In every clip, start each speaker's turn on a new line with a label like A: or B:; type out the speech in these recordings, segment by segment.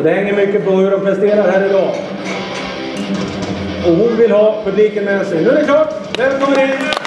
A: Så det hänger mycket på hur de presterar här idag. Och hon vill ha publiken med sig. Nu är det klart! Välkommen in!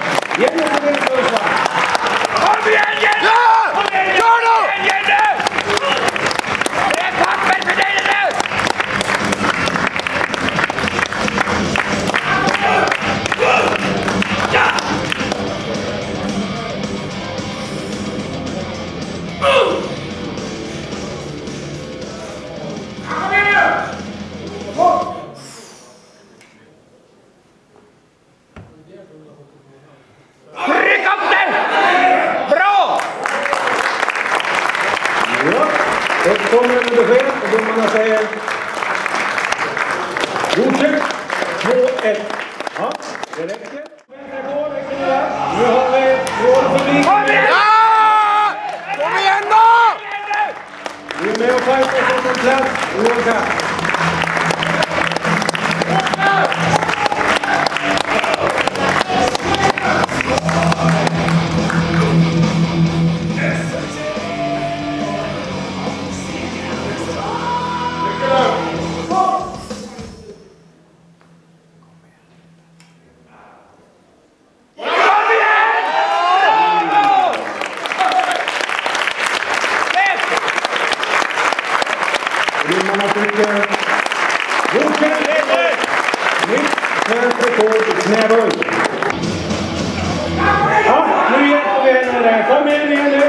A: Domarna säger godkänt. 2-1. Ja, det räcker. Nu har vi vår publik.
B: Kom igen!
C: Ja! Kom igen då!
A: Vi är med och fightar för sin plats Domarna tycker godkänt. Nytt svenskt rekord i knäböj. Ja, nu hjälper vi henne där. Kom igen igen nu.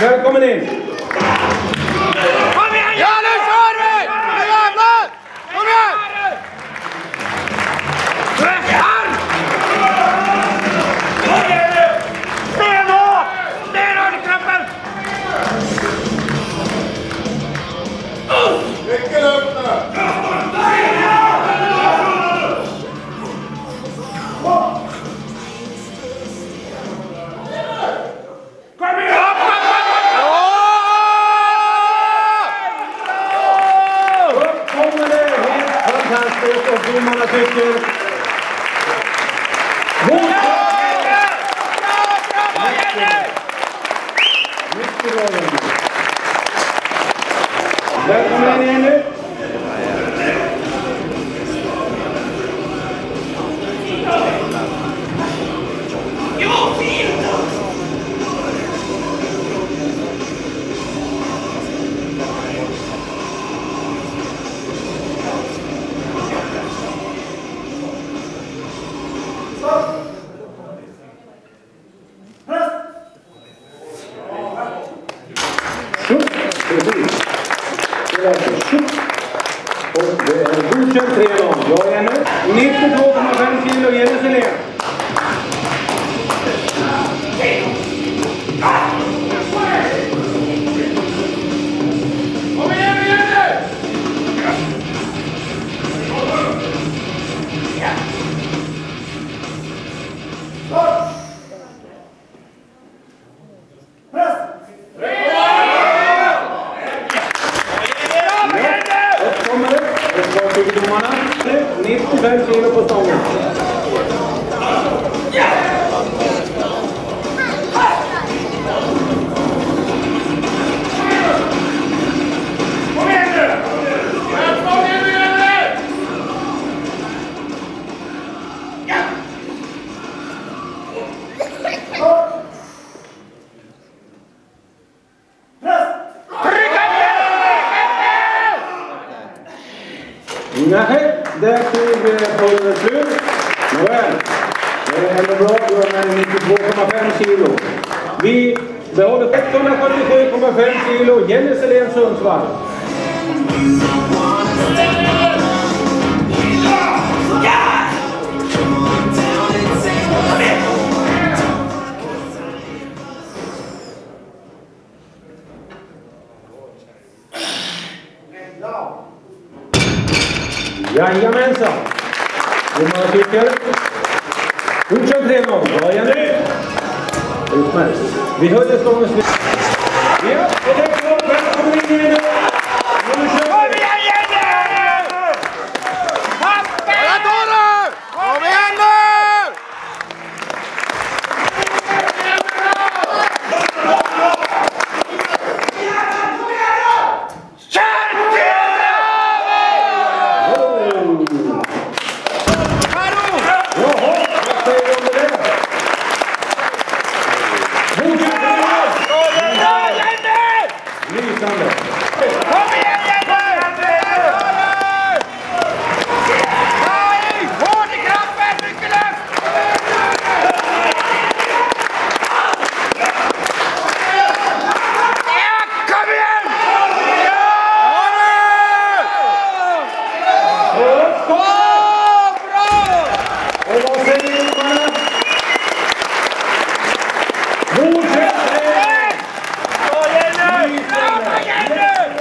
A: Välkommen in. Helt fantastiskt. Och domarna tycker godkänt. Mycket bra Jenny. Välkommen in igen nu. Och det är godkänt 3-0. Bra Jenny. 92,5 kilo Jenny stången.
B: Kom
A: det är bra. Du har med 92,5 kilo. Vi behåller 147,5 kilo. Jenny Selén Sundsvall. Jajamensan. Domarna tycker. Godkänt 3-0. Bra Jenny. Utmärkt. Vi höjer stången slut. Ja, det
C: Mot Häcken! Vad gäller?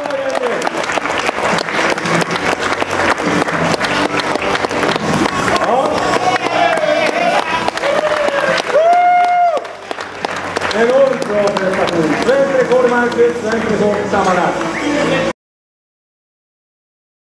C: Vad?
B: Enormt bra
A: prestation. Svensk rekordmarknad, svensk rekord sammanlagt.